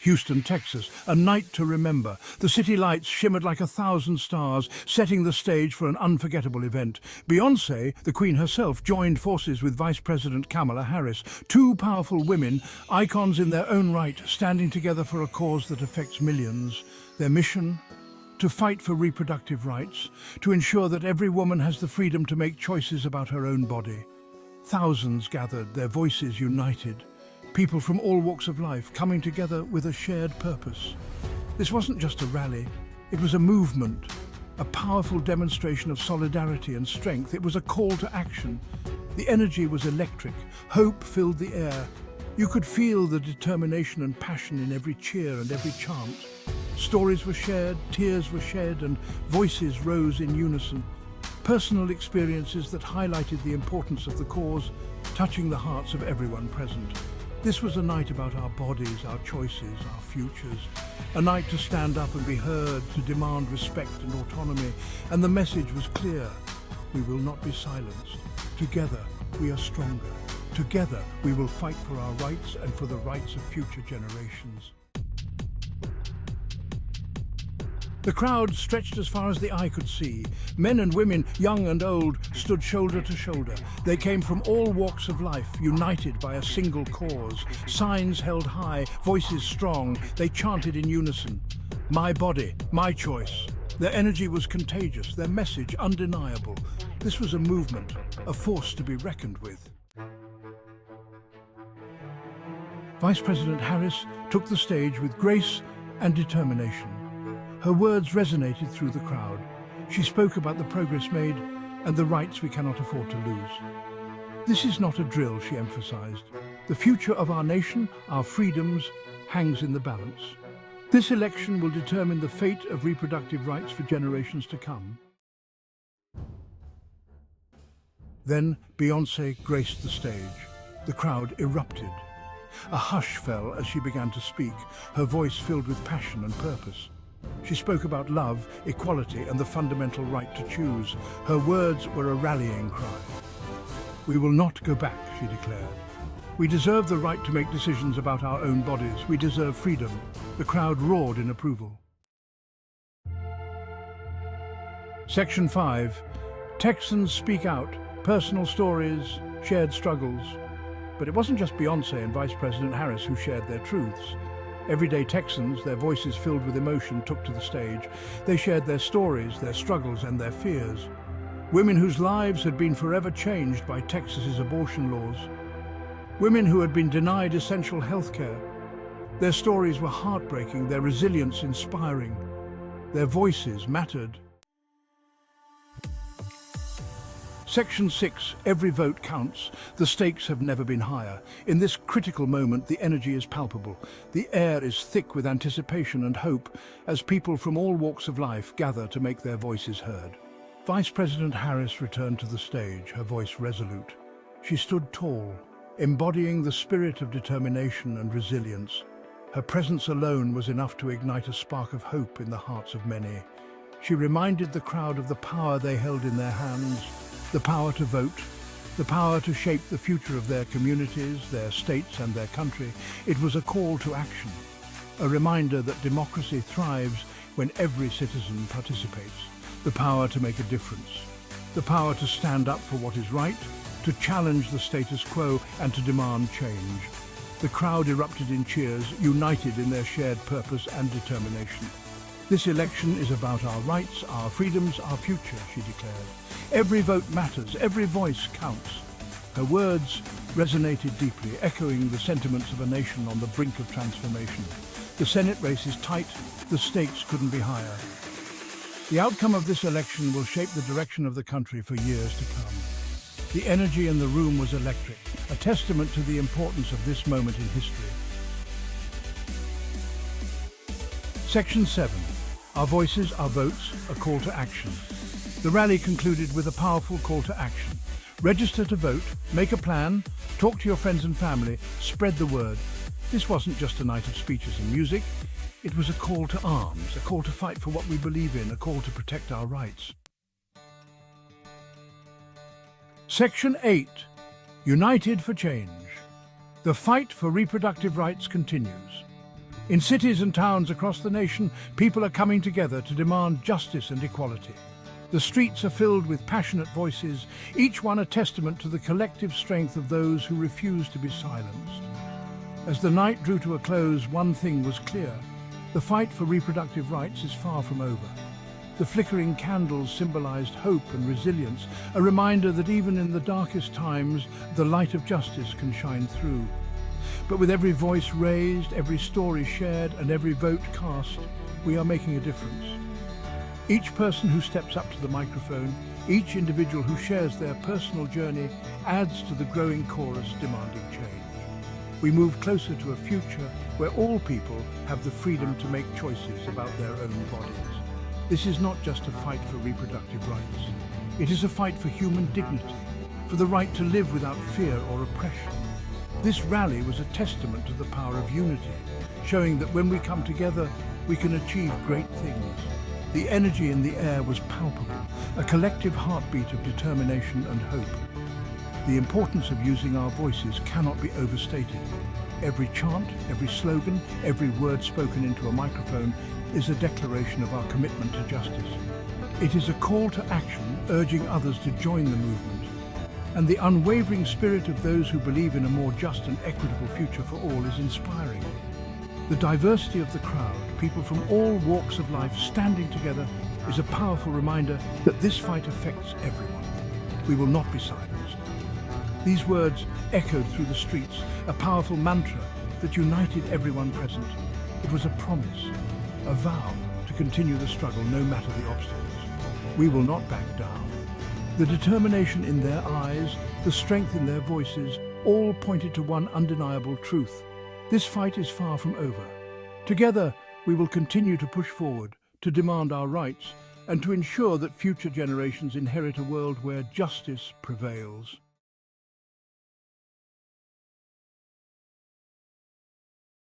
Houston, Texas, a night to remember. The city lights shimmered like a thousand stars, setting the stage for an unforgettable event. Beyonce, the Queen herself, joined forces with Vice President Kamala Harris, two powerful women, icons in their own right, standing together for a cause that affects millions. Their mission? To fight for reproductive rights, to ensure that every woman has the freedom to make choices about her own body. Thousands gathered, their voices united. People from all walks of life coming together with a shared purpose. This wasn't just a rally, it was a movement, a powerful demonstration of solidarity and strength. It was a call to action. The energy was electric, hope filled the air. You could feel the determination and passion in every cheer and every chant. Stories were shared, tears were shed, and voices rose in unison. Personal experiences that highlighted the importance of the cause, touching the hearts of everyone present. This was a night about our bodies, our choices, our futures. A night to stand up and be heard, to demand respect and autonomy. And the message was clear. We will not be silenced. Together, we are stronger. Together, we will fight for our rights and for the rights of future generations. The crowd stretched as far as the eye could see. Men and women, young and old, stood shoulder to shoulder. They came from all walks of life, united by a single cause. Signs held high, voices strong. They chanted in unison. My body, my choice. Their energy was contagious, their message undeniable. This was a movement, a force to be reckoned with. Vice President Harris took the stage with grace and determination. Her words resonated through the crowd. She spoke about the progress made and the rights we cannot afford to lose. This is not a drill, she emphasized. The future of our nation, our freedoms, hangs in the balance. This election will determine the fate of reproductive rights for generations to come. Then Beyonce graced the stage. The crowd erupted. A hush fell as she began to speak, her voice filled with passion and purpose. She spoke about love, equality and the fundamental right to choose. Her words were a rallying cry. We will not go back, she declared. We deserve the right to make decisions about our own bodies. We deserve freedom. The crowd roared in approval. Section 5. Texans speak out. Personal stories, shared struggles. But it wasn't just Beyonce and Vice President Harris who shared their truths. Everyday Texans, their voices filled with emotion, took to the stage. They shared their stories, their struggles and their fears. Women whose lives had been forever changed by Texas's abortion laws. Women who had been denied essential health care. Their stories were heartbreaking, their resilience inspiring. Their voices mattered. Section 6, every vote counts. The stakes have never been higher. In this critical moment, the energy is palpable. The air is thick with anticipation and hope as people from all walks of life gather to make their voices heard. Vice President Harris returned to the stage, her voice resolute. She stood tall, embodying the spirit of determination and resilience. Her presence alone was enough to ignite a spark of hope in the hearts of many. She reminded the crowd of the power they held in their hands the power to vote, the power to shape the future of their communities, their states and their country. It was a call to action, a reminder that democracy thrives when every citizen participates, the power to make a difference, the power to stand up for what is right, to challenge the status quo and to demand change. The crowd erupted in cheers, united in their shared purpose and determination. This election is about our rights, our freedoms, our future, she declared. Every vote matters, every voice counts. Her words resonated deeply, echoing the sentiments of a nation on the brink of transformation. The Senate race is tight, the stakes couldn't be higher. The outcome of this election will shape the direction of the country for years to come. The energy in the room was electric, a testament to the importance of this moment in history. Section 7. Our voices, our votes, a call to action. The rally concluded with a powerful call to action. Register to vote, make a plan, talk to your friends and family, spread the word. This wasn't just a night of speeches and music. It was a call to arms, a call to fight for what we believe in, a call to protect our rights. Section 8. United for Change. The fight for reproductive rights continues. In cities and towns across the nation, people are coming together to demand justice and equality. The streets are filled with passionate voices, each one a testament to the collective strength of those who refuse to be silenced. As the night drew to a close, one thing was clear. The fight for reproductive rights is far from over. The flickering candles symbolized hope and resilience, a reminder that even in the darkest times, the light of justice can shine through. But with every voice raised, every story shared, and every vote cast, we are making a difference. Each person who steps up to the microphone, each individual who shares their personal journey, adds to the growing chorus demanding change. We move closer to a future where all people have the freedom to make choices about their own bodies. This is not just a fight for reproductive rights. It is a fight for human dignity, for the right to live without fear or oppression. This rally was a testament to the power of unity, showing that when we come together, we can achieve great things. The energy in the air was palpable, a collective heartbeat of determination and hope. The importance of using our voices cannot be overstated. Every chant, every slogan, every word spoken into a microphone is a declaration of our commitment to justice. It is a call to action urging others to join the movement. And the unwavering spirit of those who believe in a more just and equitable future for all is inspiring. The diversity of the crowd, people from all walks of life standing together, is a powerful reminder that this fight affects everyone. We will not be silenced. These words echoed through the streets, a powerful mantra that united everyone present. It was a promise, a vow to continue the struggle no matter the obstacles. We will not back down. The determination in their eyes, the strength in their voices, all pointed to one undeniable truth. This fight is far from over. Together, we will continue to push forward, to demand our rights, and to ensure that future generations inherit a world where justice prevails.